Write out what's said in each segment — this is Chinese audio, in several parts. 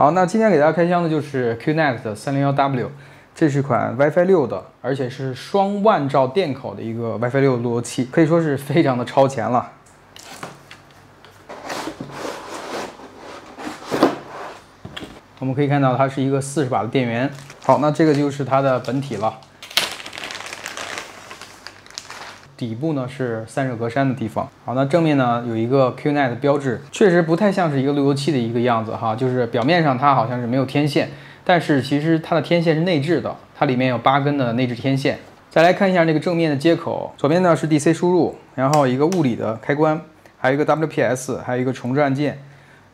好，那今天给大家开箱的就是 QNET 的 301W，这是款 WiFi 六的，而且是双万兆电口的一个 WiFi 六路由器，可以说是非常的超前了。我们可以看到它是一个四十瓦的电源。好，那这个就是它的本体了。底部呢是散热格栅的地方。好，那正面呢有一个 QNET 标志，确实不太像是一个路由器的一个样子哈，就是表面上它好像是没有天线，但是其实它的天线是内置的，它里面有八根的内置天线。再来看一下这个正面的接口，左边呢是 DC 输入，然后一个物理的开关，还有一个 WPS，还有一个重置按键，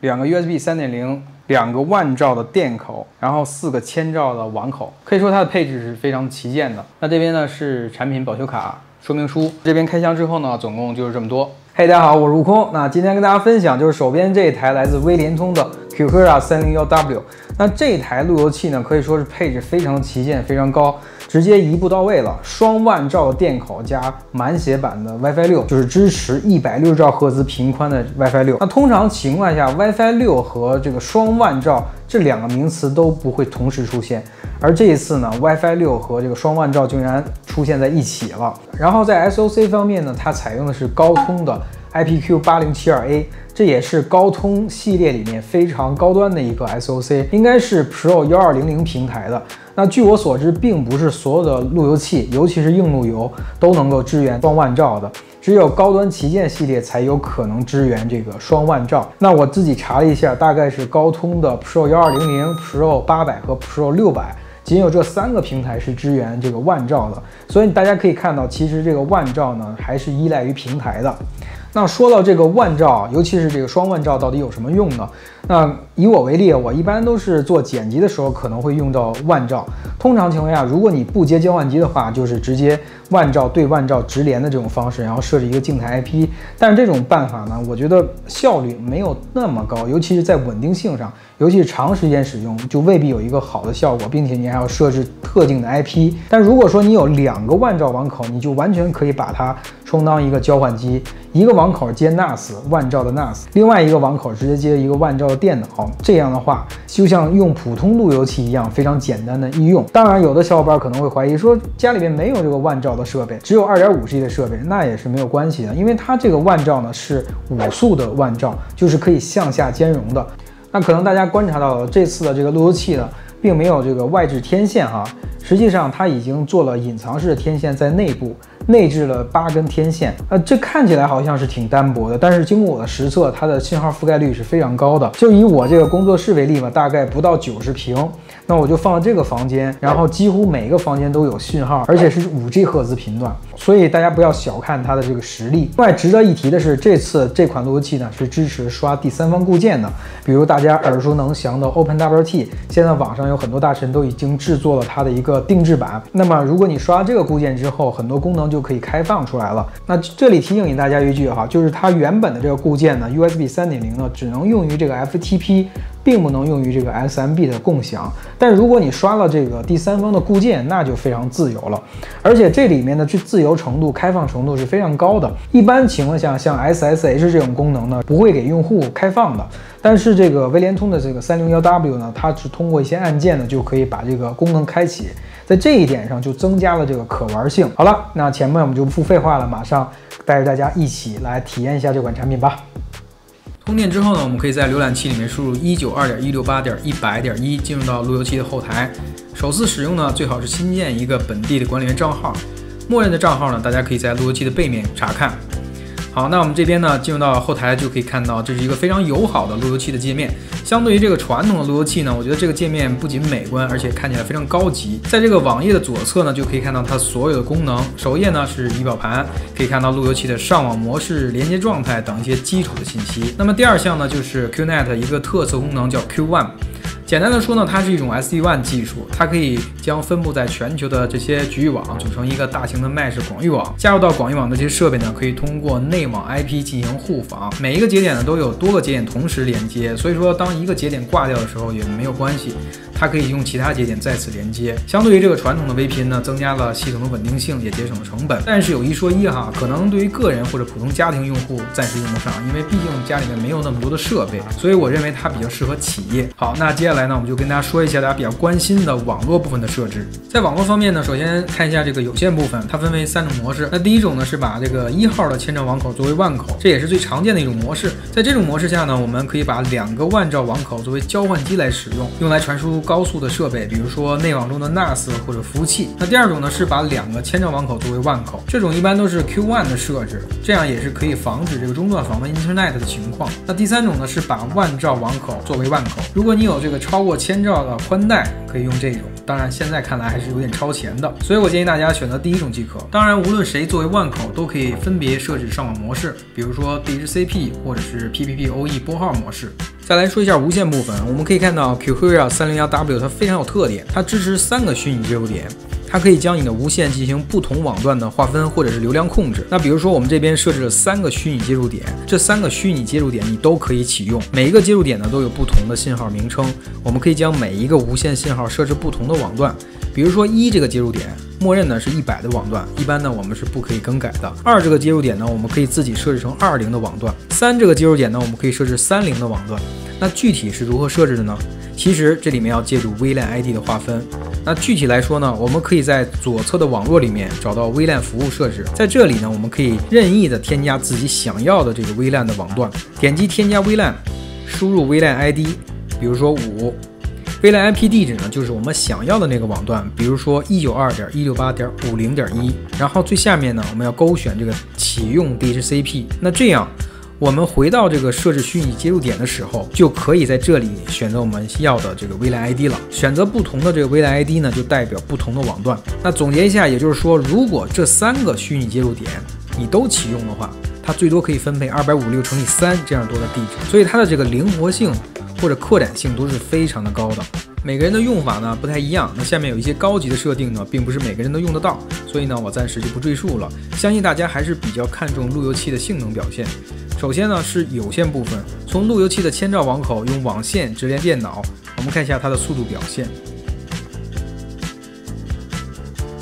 两个 USB 三点零，两个万兆的电口，然后四个千兆的网口，可以说它的配置是非常旗舰的。那这边呢是产品保修卡。说明书这边开箱之后呢，总共就是这么多。嘿，大家好，我是悟空。那今天跟大家分享就是手边这一台来自微联通的 QHERA 301W。那这台路由器呢，可以说是配置非常旗舰，非常高。直接一步到位了，双万兆电口加满血版的 WiFi 六，就是支持一百六十兆赫兹频宽的 WiFi 六。那通常情况下，WiFi 六和这个双万兆这两个名词都不会同时出现，而这一次呢，WiFi 六和这个双万兆竟然出现在一起了。然后在 SOC 方面呢，它采用的是高通的 IPQ 八零七二 A，这也是高通系列里面非常高端的一个 SOC，应该是 Pro 幺二零零平台的。那据我所知，并不是所有的路由器，尤其是硬路由，都能够支援双万兆的，只有高端旗舰系列才有可能支援这个双万兆。那我自己查了一下，大概是高通的 Pro 幺二零零、Pro 八百和 Pro 六百，仅有这三个平台是支援这个万兆的。所以大家可以看到，其实这个万兆呢，还是依赖于平台的。那说到这个万兆，尤其是这个双万兆，到底有什么用呢？那以我为例，我一般都是做剪辑的时候可能会用到万兆。通常情况下，如果你不接交换机的话，就是直接万兆对万兆直连的这种方式，然后设置一个静态 IP。但是这种办法呢，我觉得效率没有那么高，尤其是在稳定性上，尤其是长时间使用就未必有一个好的效果，并且你还要设置特定的 IP。但如果说你有两个万兆网口，你就完全可以把它充当一个交换机，一个网口接 NAS 万兆的 NAS，另外一个网口直接接一个万兆的。电脑这样的话，就像用普通路由器一样，非常简单的易用。当然，有的小伙伴可能会怀疑说，家里面没有这个万兆的设备，只有二点五 G 的设备，那也是没有关系的，因为它这个万兆呢是五速的万兆，就是可以向下兼容的。那可能大家观察到，这次的这个路由器呢，并没有这个外置天线哈，实际上它已经做了隐藏式的天线在内部。内置了八根天线，呃，这看起来好像是挺单薄的，但是经过我的实测，它的信号覆盖率是非常高的。就以我这个工作室为例嘛，大概不到九十平，那我就放了这个房间，然后几乎每个房间都有信号，而且是五 G 赫兹频段，所以大家不要小看它的这个实力。另外值得一提的是，这次这款路由器呢是支持刷第三方固件的，比如大家耳熟能详的 OpenWT，现在网上有很多大神都已经制作了它的一个定制版。那么如果你刷这个固件之后，很多功能就就可以开放出来了。那这里提醒大家一句哈，就是它原本的这个固件呢，USB 三点零呢，只能用于这个 FTP，并不能用于这个 SMB 的共享。但如果你刷了这个第三方的固件，那就非常自由了。而且这里面的这自由程度、开放程度是非常高的。一般情况下，像 SSH 这种功能呢，不会给用户开放的。但是这个微联通的这个三零幺 W 呢，它是通过一些按键呢，就可以把这个功能开启。在这一点上就增加了这个可玩性。好了，那前面我们就不废话了，马上带着大家一起来体验一下这款产品吧。通电之后呢，我们可以在浏览器里面输入一九二点一六八点一百点一，进入到路由器的后台。首次使用呢，最好是新建一个本地的管理员账号。默认的账号呢，大家可以在路由器的背面查看。好，那我们这边呢，进入到后台就可以看到，这是一个非常友好的路由器的界面。相对于这个传统的路由器呢，我觉得这个界面不仅美观，而且看起来非常高级。在这个网页的左侧呢，就可以看到它所有的功能。首页呢是仪表盘，可以看到路由器的上网模式、连接状态等一些基础的信息。那么第二项呢，就是 QNET 一个特色功能叫 Q One。简单的说呢，它是一种 SD-WAN 技术，它可以将分布在全球的这些局域网组成一个大型的 Mesh 广域网。加入到广域网的这些设备呢，可以通过内网 IP 进行互访。每一个节点呢都有多个节点同时连接，所以说当一个节点挂掉的时候也没有关系。它可以用其他节点再次连接，相对于这个传统的 VPN 呢，增加了系统的稳定性，也节省了成本。但是有一说一哈，可能对于个人或者普通家庭用户暂时用不上，因为毕竟家里面没有那么多的设备，所以我认为它比较适合企业。好，那接下来来呢，我们就跟大家说一下大家比较关心的网络部分的设置。在网络方面呢，首先看一下这个有线部分，它分为三种模式。那第一种呢是把这个一号的千兆网口作为万口，这也是最常见的一种模式。在这种模式下呢，我们可以把两个万兆网口作为交换机来使用，用来传输高速的设备，比如说内网中的 NAS 或者服务器。那第二种呢是把两个千兆网口作为万口，这种一般都是 Q1 的设置，这样也是可以防止这个中断访问 Internet 的情况。那第三种呢是把万兆网口作为万口，如果你有这个超过千兆的宽带，可以用这种。当然，现在看来还是有点超前的，所以我建议大家选择第一种即可。当然，无论谁作为万口，都可以分别设置上网模式，比如说 DHCP 或者是 PPPoE 拨号模式。再来说一下无线部分，我们可以看到 QHERA 301W 它非常有特点，它支持三个虚拟接入点。它可以将你的无线进行不同网段的划分或者是流量控制。那比如说我们这边设置了三个虚拟接入点，这三个虚拟接入点你都可以启用。每一个接入点呢都有不同的信号名称，我们可以将每一个无线信号设置不同的网段。比如说一这个接入点，默认呢是一百的网段，一般呢我们是不可以更改的。二这个接入点呢，我们可以自己设置成二零的网段。三这个接入点呢，我们可以设置三零的网段。那具体是如何设置的呢？其实这里面要借助 VLAN ID 的划分。那具体来说呢，我们可以在左侧的网络里面找到 VLAN 服务设置，在这里呢，我们可以任意的添加自己想要的这个 VLAN 的网段，点击添加 VLAN，输入 VLAN ID，比如说五，VLAN IP 地址呢就是我们想要的那个网段，比如说一九二点一六八点五零点一，然后最下面呢，我们要勾选这个启用 DHCP，那这样。我们回到这个设置虚拟接入点的时候，就可以在这里选择我们要的这个未来 ID 了。选择不同的这个未来 ID 呢，就代表不同的网段。那总结一下，也就是说，如果这三个虚拟接入点你都启用的话，它最多可以分配二百五六乘以三这样多的地址，所以它的这个灵活性或者扩展性都是非常的高的。每个人的用法呢不太一样，那下面有一些高级的设定呢，并不是每个人都用得到，所以呢我暂时就不赘述了。相信大家还是比较看重路由器的性能表现。首先呢是有线部分，从路由器的千兆网口用网线直连电脑，我们看一下它的速度表现。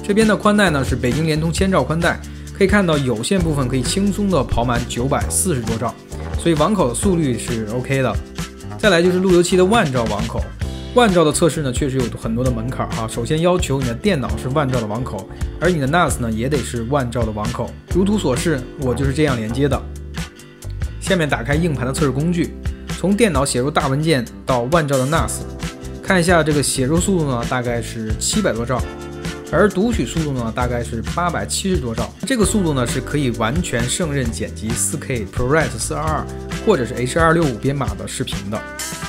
这边的宽带呢是北京联通千兆宽带，可以看到有线部分可以轻松的跑满九百四十多兆，所以网口的速率是 OK 的。再来就是路由器的万兆网口。万兆的测试呢，确实有很多的门槛哈。首先要求你的电脑是万兆的网口，而你的 NAS 呢也得是万兆的网口。如图所示，我就是这样连接的。下面打开硬盘的测试工具，从电脑写入大文件到万兆的 NAS，看一下这个写入速度呢，大概是七百多兆。而读取速度呢，大概是八百七十多兆。这个速度呢，是可以完全胜任剪辑 4K ProRes 422或者是 H265 编码的视频的。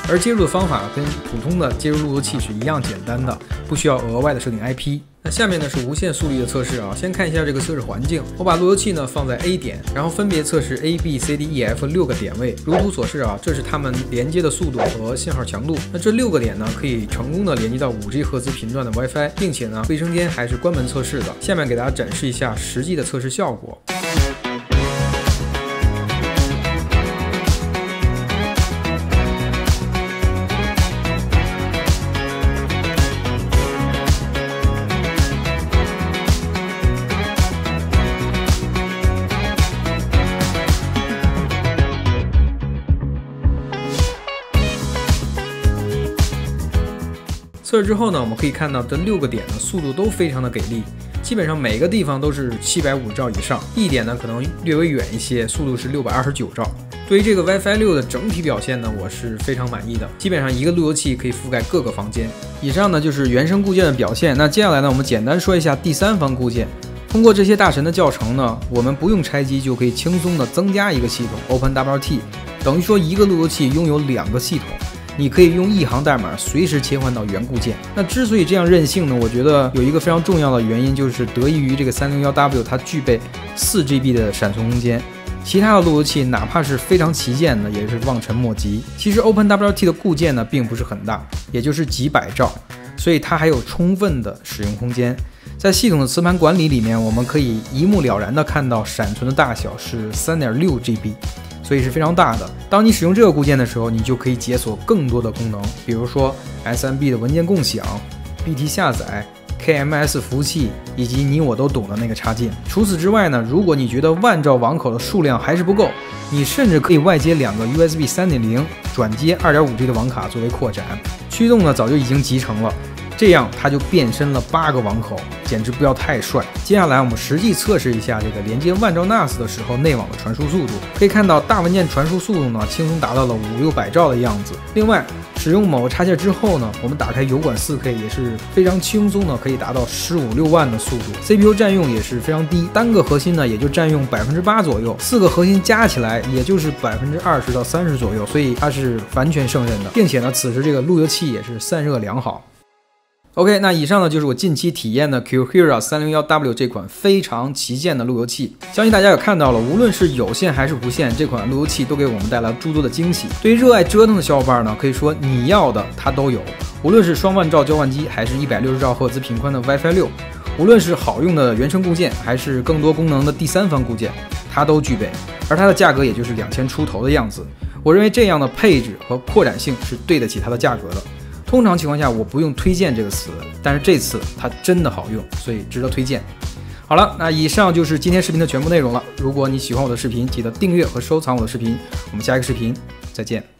而接入的方法跟普通的接入路由器是一样简单的，不需要额外的设定 IP。那下面呢是无线速率的测试啊，先看一下这个测试环境。我把路由器呢放在 A 点，然后分别测试 A、B、C、D、E、F 六个点位，如图所示啊，这是它们连接的速度和信号强度。那这六个点呢，可以成功的连接到 5G 赫兹频段的 WiFi，并且呢，卫生间还是关门测试的。下面给大家展示一下实际的测试效果。测试之后呢，我们可以看到这六个点的速度都非常的给力，基本上每个地方都是七百五兆以上。一点呢可能略微远一些，速度是六百二十九兆。对于这个 WiFi 六的整体表现呢，我是非常满意的。基本上一个路由器可以覆盖各个房间。以上呢就是原生固件的表现。那接下来呢，我们简单说一下第三方固件。通过这些大神的教程呢，我们不用拆机就可以轻松的增加一个系统 OpenWRT，等于说一个路由器拥有两个系统。你可以用一行代码随时切换到原固件。那之所以这样任性呢？我觉得有一个非常重要的原因，就是得益于这个三零幺 W，它具备四 GB 的闪存空间。其他的路由器哪怕是非常旗舰的，也是望尘莫及。其实 OpenWRT 的固件呢，并不是很大，也就是几百兆，所以它还有充分的使用空间。在系统的磁盘管理里面，我们可以一目了然地看到闪存的大小是三点六 GB。所以是非常大的。当你使用这个固件的时候，你就可以解锁更多的功能，比如说 SMB 的文件共享、BT 下载、KMS 服务器以及你我都懂的那个插件。除此之外呢，如果你觉得万兆网口的数量还是不够，你甚至可以外接两个 USB 3.0转接 2.5G 的网卡作为扩展。驱动呢早就已经集成了。这样它就变身了八个网口，简直不要太帅。接下来我们实际测试一下这个连接万兆 NAS 的时候内网的传输速度。可以看到大文件传输速度呢，轻松达到了五六百兆的样子。另外，使用某个插件之后呢，我们打开油管 4K 也是非常轻松的，可以达到十五六万的速度。CPU 占用也是非常低，单个核心呢也就占用百分之八左右，四个核心加起来也就是百分之二十到三十左右，所以它是完全胜任的，并且呢，此时这个路由器也是散热良好。OK，那以上呢就是我近期体验的 Qhera 301W 这款非常旗舰的路由器。相信大家也看到了，无论是有线还是无线，这款路由器都给我们带来诸多的惊喜。对于热爱折腾的小伙伴呢，可以说你要的它都有。无论是双万兆交换机，还是一百六十兆赫兹频宽的 WiFi 六，无论是好用的原生固件，还是更多功能的第三方固件，它都具备。而它的价格也就是两千出头的样子。我认为这样的配置和扩展性是对得起它的价格的。通常情况下，我不用推荐这个词，但是这次它真的好用，所以值得推荐。好了，那以上就是今天视频的全部内容了。如果你喜欢我的视频，记得订阅和收藏我的视频。我们下一个视频再见。